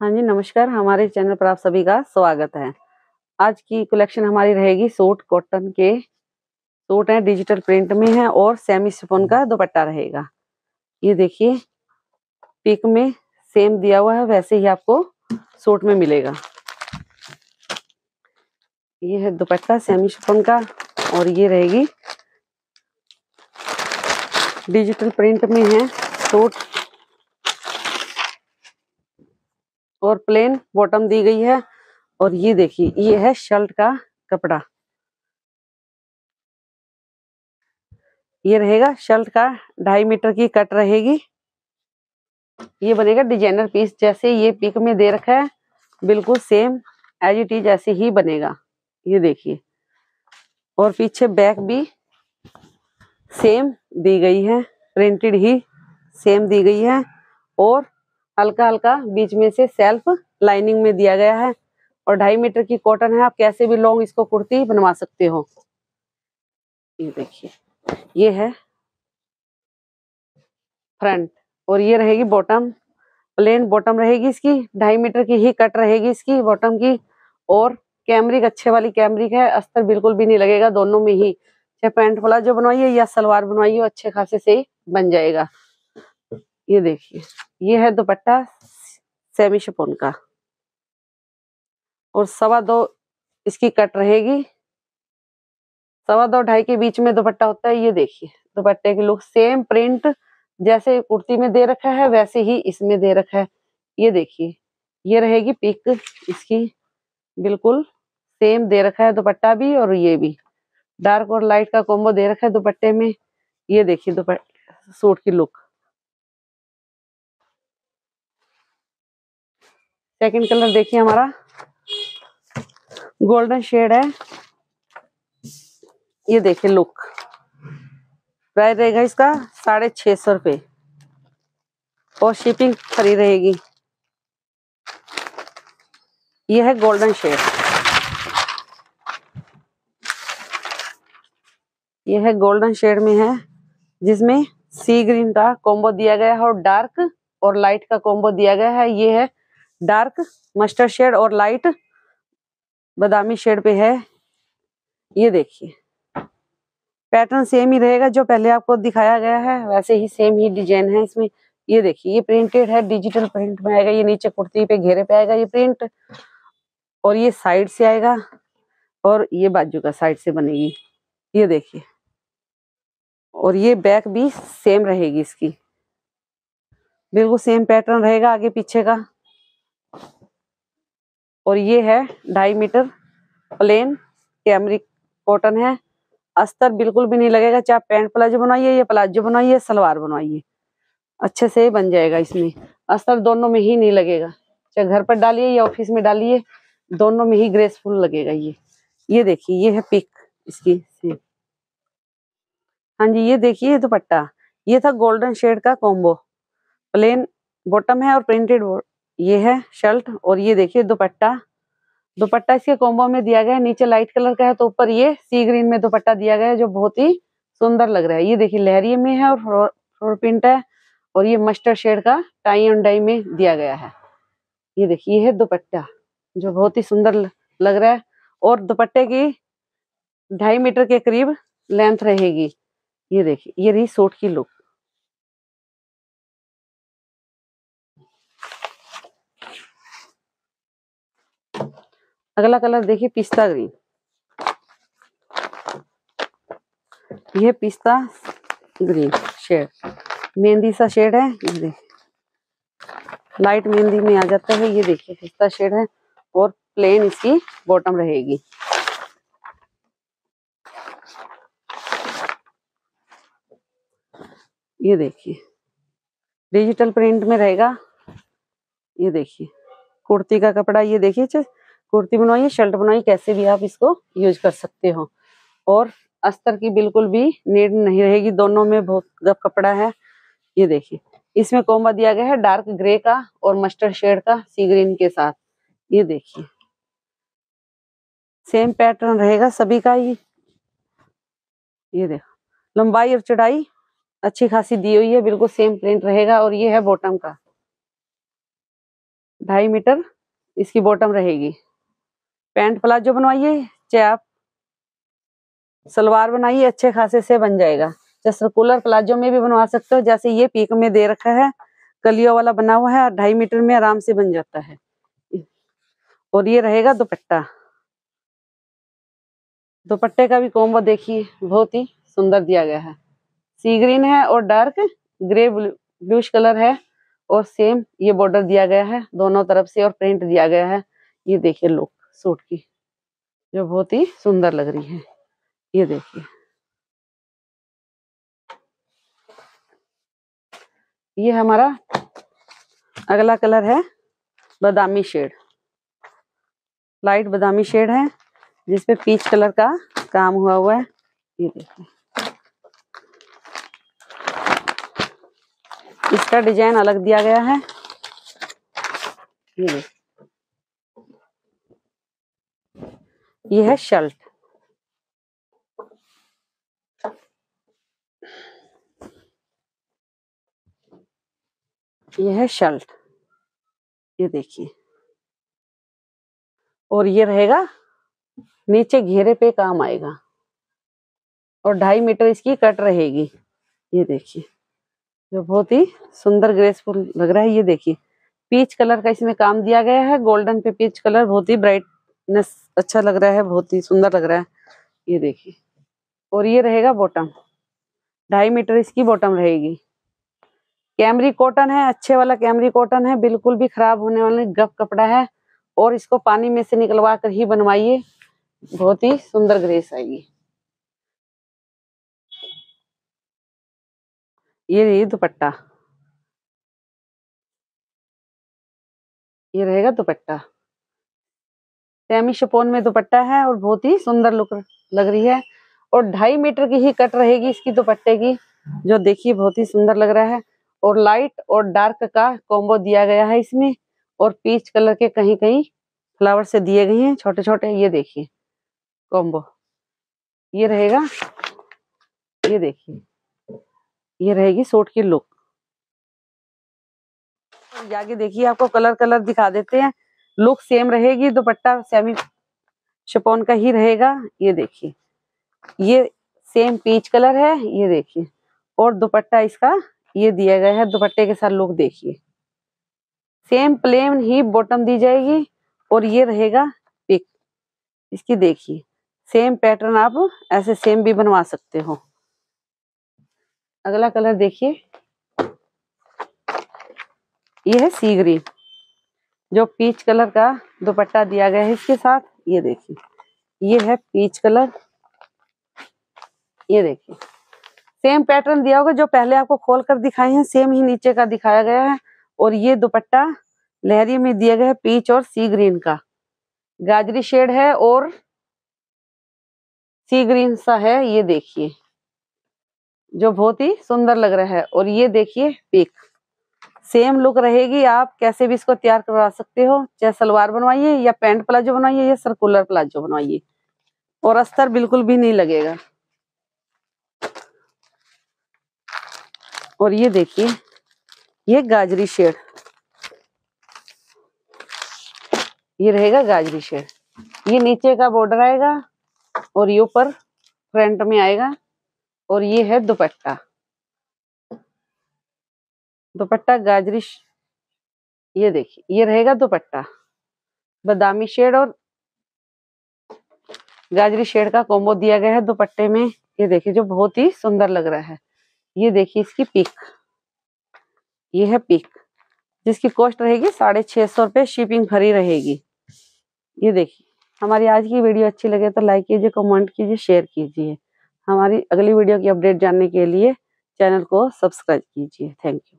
हाँ जी, नमस्कार। हमारे चैनल पर आप सभी का स्वागत है। आज की कलेक्शन हमारी रहेगी सूट, कॉटन के सूट है, डिजिटल प्रिंट में है और सेमी सिफोन का दुपट्टा रहेगा। ये देखिए, पिक में सेम दिया हुआ है, वैसे ही आपको सूट में मिलेगा। ये है दुपट्टा सेमी शिफोन का और ये रहेगी डिजिटल प्रिंट में है सूट। और प्लेन बॉटम दी गई है। और ये देखिए, ये है शर्ट का कपड़ा। ये रहेगा शर्ट का ढाई मीटर की कट रहेगी। ये बनेगा डिज़ाइनर पीस, जैसे ये पिक में दे रखा है, बिल्कुल सेम एज इट इज़ ऐसे ही बनेगा। ये देखिए। और पीछे बैक भी सेम दी गई है प्रिंटेड ही सेम दी गई है। और हल्का हल्का बीच में से सेल्फ लाइनिंग में दिया गया है और ढाई मीटर की कॉटन है। आप कैसे भी लॉन्ग इसको कुर्ती बनवा सकते हो। ये देखिए, ये है फ्रंट और ये रहेगी बॉटम, प्लेन बॉटम रहेगी इसकी, ढाई मीटर की ही कट रहेगी इसकी बॉटम की और कैमरिक, अच्छे वाली कैमरिक है। अस्तर बिल्कुल भी नहीं लगेगा, दोनों में ही। चाहे पैंट वाला जो बनवाइए या सलवार बनवाइए, अच्छे खासे से बन जाएगा। ये देखिए, ये है दुपट्टा सेमी शपोन का। और सवा दो इसकी कट रहेगी। सवा दो ढाई के बीच में दुपट्टा होता है, ये देखिए, दुपट्टे की लुक सेम प्रिंट जैसे कुर्ती में दे रखा है, वैसे ही इसमें दे रखा है। ये देखिए, ये रहेगी पिक इसकी, बिल्कुल सेम दे रखा है दुपट्टा भी और ये भी। डार्क और लाइट का कॉम्बो दे रखा है दुपट्टे में। ये देखिए दुपट्टे, सूट की लुक सेकंड कलर देखिए हमारा। गोल्डन शेड है। ये देखिए लुक प्राइस रहेगा इसका साढ़े छह सौ रुपये और शिपिंग फ्री रहेगी। ये है गोल्डन शेड ये है गोल्डन शेड में है, जिसमें सी ग्रीन का कॉम्बो दिया गया है और डार्क और लाइट का कॉम्बो दिया गया है। ये है डार्क मस्टर्ड शेड और लाइट बादामी शेड पे है। ये देखिए। पैटर्न सेम ही रहेगा, जो पहले आपको दिखाया गया है, वैसे ही सेम ही डिज़ाइन है इसमें। ये देखिए, ये प्रिंटेड है, डिजिटल प्रिंट में आएगा, ये नीचे कुर्ती पे घेरे पे आएगा ये प्रिंट। और ये साइड से आएगा, और ये बाजू का साइड से बनेगी। ये देखिए। और ये बैक भी सेम रहेगी इसकी। बिल्कुल सेम पैटर्न रहेगा आगे पीछे का। और ये है ढाई मीटर प्लेन कैमरिक कॉटन है। अस्तर बिल्कुल भी नहीं लगेगा, चाहे पैंट प्लाजो बनाइए या प्लाजो बनवाइए, सलवार बनवाइए। अच्छे से बन जाएगा इसमें। अस्तर दोनों में ही नहीं लगेगा। चाहे घर पर डालिए या ऑफ़िस में डालिए, दोनों में ही ग्रेसफुल लगेगा ये। ये देखिए, ये है पिक इसकी सेम हाँ जी, ये देखिए, ये दुपट्टा। ये था गोल्डन शेड का कॉम्बो प्लेन बॉटम है और प्रिंटेड ये है शर्ट और ये देखिए दुपट्टा। दुपट्टा इसके कॉम्बो में दिया गया है। नीचे लाइट कलर का है तो ऊपर ये सी ग्रीन में दुपट्टा दिया गया है जो बहुत ही सुंदर लग रहा है। ये देखिए लहरिये में है और फ्लोर प्रिंट है और ये मस्टर्ड शेड का टाई एंड डाई में दिया गया है। ये देखिए, ये है दुपट्टा जो बहुत ही सुंदर लग रहा है और दुपट्टे की ढाई मीटर के करीब लेंथ रहेगी। ये देखिए, ये रही सूट की लुक अगला कलर देखिए पिस्ता ग्रीन। ये पिस्ता ग्रीन शेड। मेहंदी सा शेड है, ये देखिए। लाइट मेहंदी में आ जाता है, ये देखिए पिस्ता शेड है और प्लेन इसकी बॉटम रहेगी। ये देखिए, डिजिटल प्रिंट में रहेगा, ये देखिए। कुर्ती का कपड़ा, ये देखिए कुर्ती बनवाइए, शर्ट बनवाइए, कैसे भी आप इसको यूज़ कर सकते हो। और अस्तर की बिल्कुल भी नीड नहीं रहेगी, दोनों में बहुत गप कपड़ा है। ये देखिए, इसमें कोम्बा दिया गया है, डार्क ग्रे का और मस्टर्ड शेड का, सी ग्रीन के साथ। ये देखिए, सेम पैटर्न रहेगा सभी का ही। ये देखो, लंबाई और चढ़ाई अच्छी खासी दी हुई है, बिल्कुल सेम प्रिंट रहेगा और ये है बॉटम का। ढाई मीटर इसकी बॉटम रहेगी। पैंट प्लाजो बनवाइए, चाहे आप सलवार बनाइए, अच्छे खासे से बन जाएगा। चाहे सर्कुलर प्लाजो में भी बनवा सकते हो, जैसे ये पीक में दे रखा है, कलियों वाला बना हुआ है, और ढाई मीटर में आराम से बन जाता है। और ये रहेगा दुपट्टा। दुपट्टे का भी कॉम्बो देखिए, बहुत ही सुंदर दिया गया है। सी ग्रीन है और डार्क ग्रे ब्लूश कलर है, और सेम ये बॉर्डर दिया गया है, दोनों तरफ़ से और प्रिंट दिया गया है। ये देखिए लुक सूट की, जो बहुत ही सुंदर लग रही है। ये देखिए। ये हमारा अगला कलर है बादामी शेड। लाइट बादामी शेड है, जिसपे पीच कलर का काम हुआ हुआ है। ये देखिए। इसका डिज़ाइन अलग दिया गया है। ये देखिए। ये है शर्ट। ये है शर्ट। ये देखिए। और ये रहेगा, नीचे घेरे पे काम आएगा। और ढाई मीटर इसकी कट रहेगी। ये देखिए। जो बहुत ही सुंदर ग्रेसफुल लग रहा है, ये देखिए। पीच कलर का इसमें काम दिया गया है, गोल्डन पे पीच कलर, बहुत ही ब्राइटनेस अच्छा लग रहा है, बहुत ही सुंदर लग रहा है। ये देखिए। और ये रहेगा बॉटम ढाई मीटर इसकी बॉटम रहेगी। कैमरी कॉटन है, अच्छे वाला कैमरी कॉटन है, बिल्कुल भी खराब होने वाला गप कपड़ा है। और इसको पानी में से निकलवा कर ही बनवाइए। बहुत ही सुंदर ग्रेस आएगी ये रही दुपट्टा। ये रहेगा दुपट्टा। सेमी शपोन में दुपट्टा है और बहुत ही सुंदर लुक लग रही है और ढाई मीटर की ही कट रहेगी इसकी दुपट्टे की, जो देखिए बहुत ही सुंदर लग रहा है। और लाइट और डार्क का कॉम्बो दिया गया है इसमें और पीच कलर के कहीं कहीं फ्लावर से दिए गए हैं छोटे छोटे ये देखिए कॉम्बो ये रहेगा, ये देखिए, ये रहेगी सूट की लुक आगे देखिए, आपको कलर कलर दिखा देते हैं। लुक सेम रहेगी, दुपट्टा सेमी शिपोन का ही रहेगा, ये देखिए। ये सेम पीच कलर है, ये देखिए। और दुपट्टा इसका ये दिया गया है, दुपट्टे के साथ लुक देखिए। सेम प्लेन ही बॉटम दी जाएगी और ये रहेगा पिक। इसकी देखिए, सेम पैटर्न आप ऐसे सेम भी बनवा सकते हो। अगला कलर देखिए। ये है सी ग्रीन। जो पीच कलर का दुपट्टा दिया गया है इसके साथ, ये देखिए। ये है पीच कलर ये देखिए। सेम पैटर्न दिया होगा जो पहले आपको खोल कर दिखाए हैं सेम ही नीचे का दिखाया गया है। और ये दुपट्टा लहरी में दिया गया है पीच और सी ग्रीन का। गाजरी शेड है और सी ग्रीन सा है, ये देखिए। जो बहुत ही सुंदर लग रहा है। और ये देखिए पिक सेम लुक रहेगी, आप कैसे भी इसको तैयार करवा सकते हो, चाहे सलवार बनवाइए या पैंट प्लाजो बनवाइए या सर्कुलर प्लाजो बनवाइए। और अस्तर बिल्कुल भी नहीं लगेगा। और ये देखिए, ये गाजरी शेड। ये रहेगा गाजरी शेड। ये नीचे का बॉर्डर आएगा और ये ऊपर फ्रंट में आएगा और ये है दुपट्टा। दुपट्टा गाजरी ये देखिए, ये रहेगा दुपट्टा। बादामी शेड और गाजरी शेड का कॉम्बो दिया गया है दुपट्टे में। ये देखिए, जो बहुत ही सुंदर लग रहा है। ये देखिए इसकी पिक ये है पिक जिसकी कॉस्ट रहेगी साढ़े छह सौ रुपये शिपिंग फ्री रहेगी। ये देखिए, हमारी आज की वीडियो अच्छी लगे तो लाइक कीजिए कमेंट कीजिए शेयर कीजिए। हमारी अगली वीडियो की अपडेट जानने के लिए चैनल को सब्सक्राइब कीजिए। Thank you